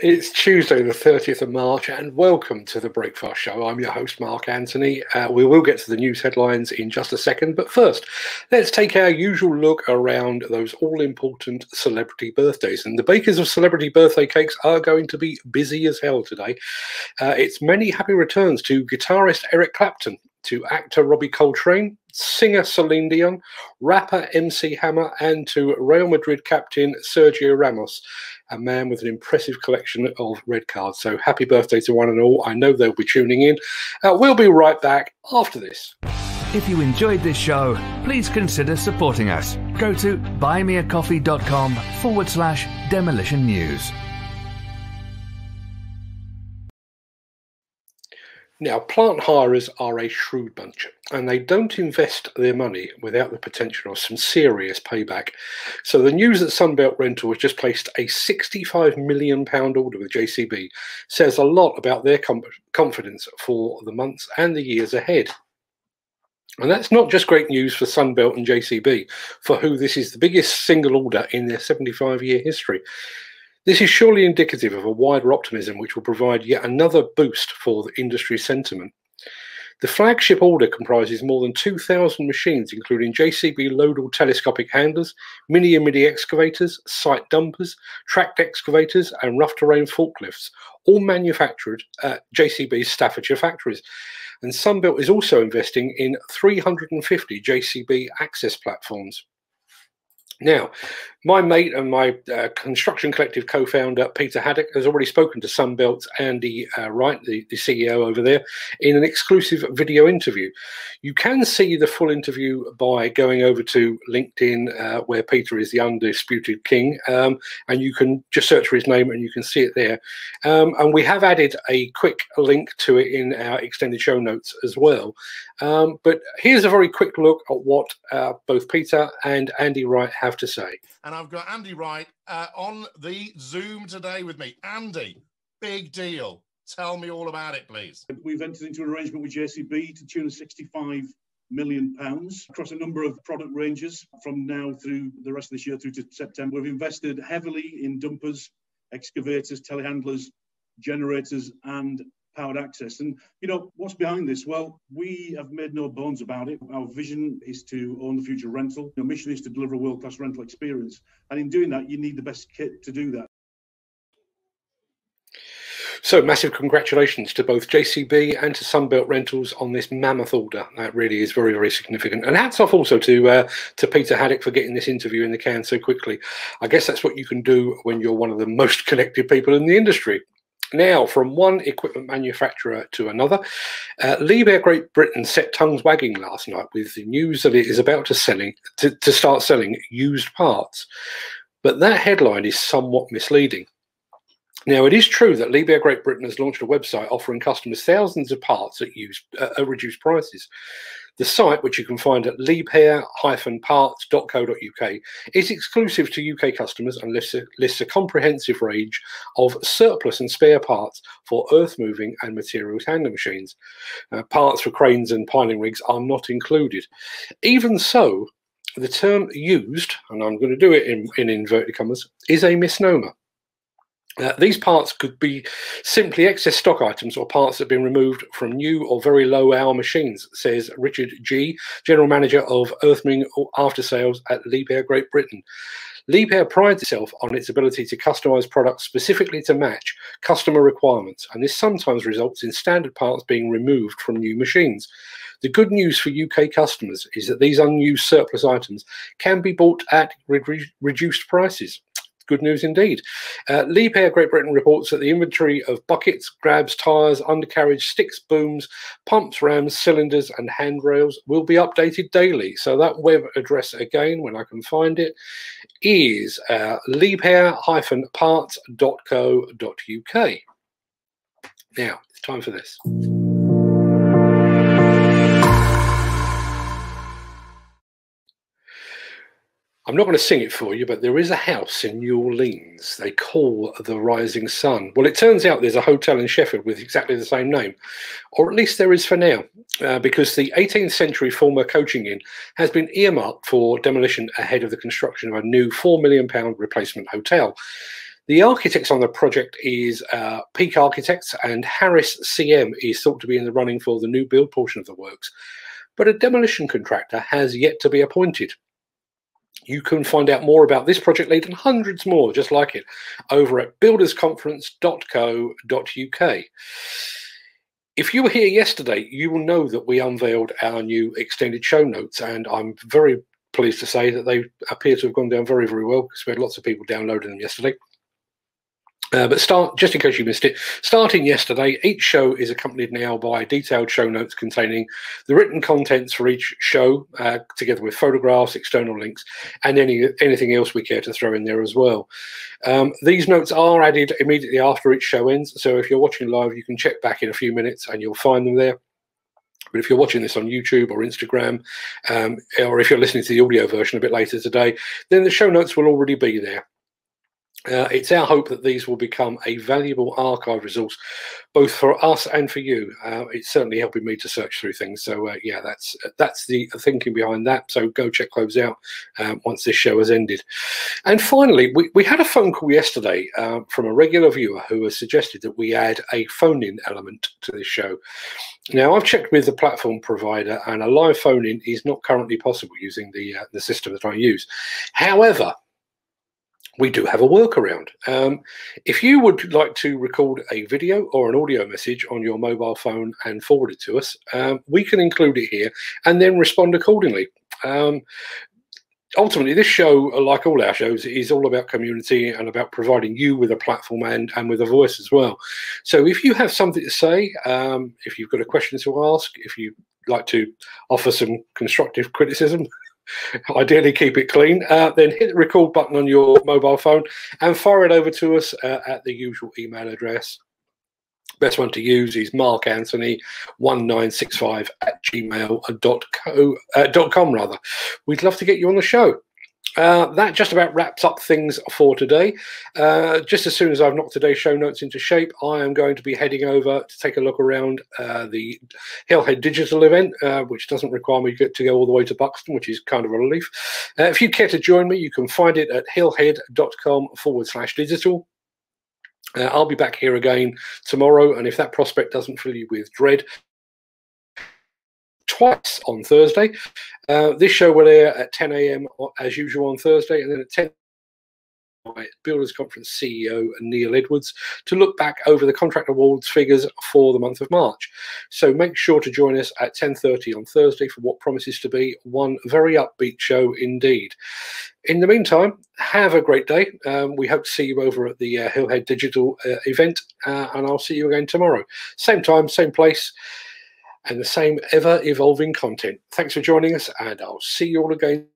It's Tuesday, the 30th of March, and welcome to the Breakfast Show. I'm your host, Mark Anthony. Uh, we will get to the news headlines in just a second, but first, let's take our usual look around those all important celebrity birthdays. And the bakers of celebrity birthday cakes are going to be busy as hell today. Uh, it's many happy returns to guitarist Eric Clapton, to actor Robbie Coltrane, singer Celine Dion, rapper MC Hammer, and to Real Madrid captain Sergio Ramos a man with an impressive collection of red cards. So happy birthday to one and all. I know they'll be tuning in. Uh, we'll be right back after this. If you enjoyed this show, please consider supporting us. Go to buymeacoffee.com forward slash demolition news. Now, plant hirers are a shrewd bunch and they don't invest their money without the potential of some serious payback. So, the news that Sunbelt Rental has just placed a £65 million order with JCB says a lot about their confidence for the months and the years ahead. And that's not just great news for Sunbelt and JCB, for who this is the biggest single order in their 75 year history. This is surely indicative of a wider optimism which will provide yet another boost for the industry sentiment. The flagship order comprises more than 2,000 machines, including JCB Loadall telescopic handlers, mini and midi excavators, site dumpers, tracked excavators, and rough terrain forklifts, all manufactured at JCB's Staffordshire factories. And Sunbelt is also investing in 350 JCB access platforms. Now, my mate and my uh, construction collective co-founder Peter Haddock has already spoken to Sunbelt Andy uh, Wright, the, the, CEO over there, in an exclusive video interview. You can see the full interview by going over to LinkedIn, uh, where Peter is the undisputed king, um, and you can just search for his name and you can see it there. Um, and we have added a quick link to it in our extended show notes as well. Um, but here's a very quick look at what uh, both Peter and Andy Wright have to say and I've got Andy Wright uh, on the Zoom today with me. Andy, big deal. Tell me all about it, please. We've entered into an arrangement with JCB to tune of 65 million pounds across a number of product ranges from now through the rest of this year through to September. We've invested heavily in dumpers, excavators, telehandlers, generators, and powered access. And, you know, what's behind this? Well, we have made no bones about it. Our vision is to own the future rental. Our mission is to deliver a world class rental experience. And in doing that, you need the best kit to do that. So, massive congratulations to both JCB and to Sunbelt Rentals on this mammoth order. That really is very, very significant. And hats off also to uh, to Peter Haddock for getting this interview in the can so quickly. I guess that's what you can do when you're one of the most connected people in the industry. Now, from one equipment manufacturer to another, uh, Liebherr Great Britain set tongues wagging last night with the news that it is about to selling to, to start selling used parts. But that headline is somewhat misleading. Now, it is true that Liebherr Great Britain has launched a website offering customers thousands of parts at, use, uh, at reduced prices. The site, which you can find at liebherr-parts.co.uk, is exclusive to UK customers and lists a, lists a comprehensive range of surplus and spare parts for earth moving and materials handling machines. Uh, parts for cranes and piling rigs are not included. Even so, the term used, and I'm going to do it in, in inverted commas, is a misnomer. Uh, these parts could be simply excess stock items or parts that have been removed from new or very low hour machines, says Richard G., General Manager of Earthmoving After Sales at Liebherr Great Britain. Liebherr prides itself on its ability to customize products specifically to match customer requirements, and this sometimes results in standard parts being removed from new machines. The good news for UK customers is that these unused surplus items can be bought at re reduced prices good news indeed. Uh, Liebherr Great Britain reports that the inventory of buckets, grabs, tyres, undercarriage, sticks, booms, pumps, rams, cylinders, and handrails will be updated daily. So that web address again, when I can find it, is uh, liebherr-parts.co.uk. Now, it's time for this. I'm not going to sing it for you, but there is a house in New Orleans they call the Rising Sun. Well, it turns out there's a hotel in Sheffield with exactly the same name, or at least there is for now, uh, because the 18th century former coaching inn has been earmarked for demolition ahead of the construction of a new £4 million replacement hotel. The architects on the project is uh, Peak Architects, and Harris CM is thought to be in the running for the new build portion of the works. But a demolition contractor has yet to be appointed. You can find out more about this project lead and hundreds more just like it over at buildersconference.co.uk. If you were here yesterday, you will know that we unveiled our new extended show notes, and I'm very pleased to say that they appear to have gone down very, very well because we had lots of people downloading them yesterday. Uh, but start just in case you missed it. Starting yesterday, each show is accompanied now by detailed show notes containing the written contents for each show, uh, together with photographs, external links, and any anything else we care to throw in there as well. Um, these notes are added immediately after each show ends, so if you're watching live, you can check back in a few minutes and you'll find them there. But if you're watching this on YouTube or Instagram, um, or if you're listening to the audio version a bit later today, then the show notes will already be there. Uh, it's our hope that these will become a valuable archive resource, both for us and for you. Uh, it's certainly helping me to search through things. So uh, yeah, that's that's the thinking behind that. So go check those out um, once this show has ended. And finally, we, we had a phone call yesterday uh, from a regular viewer who has suggested that we add a phone-in element to this show. Now I've checked with the platform provider, and a live phone-in is not currently possible using the uh, the system that I use. However we do have a workaround. Um, if you would like to record a video or an audio message on your mobile phone and forward it to us, um, we can include it here and then respond accordingly. Um, ultimately, this show, like all our shows, is all about community and about providing you with a platform and, and with a voice as well. So if you have something to say, um, if you've got a question to ask, if you like to offer some constructive criticism, ideally keep it clean, uh, then hit the record button on your mobile phone and fire it over to us uh, at the usual email address. Best one to use is markanthony1965 at gmail.com. Uh, rather. We'd love to get you on the show. Uh, that just about wraps up things for today. Uh, just as soon as I've knocked today's show notes into shape, I am going to be heading over to take a look around uh, the Hillhead Digital event, uh, which doesn't require me to go all the way to Buxton, which is kind of a relief. Uh, if you care to join me, you can find it at hillhead.com forward slash digital. I'll be back here again tomorrow, and if that prospect doesn't fill you with dread, twice on Thursday. Uh, this show will air at 10 a.m. as usual on Thursday, and then at 10 Builders Conference CEO Neil Edwards to look back over the contract awards figures for the month of March. So make sure to join us at 10:30 on Thursday for what promises to be one very upbeat show indeed. In the meantime, have a great day. Um, we hope to see you over at the uh, Hillhead Digital uh, event, uh, and I'll see you again tomorrow. Same time, same place and the same ever evolving content. Thanks for joining us, and I'll see you all again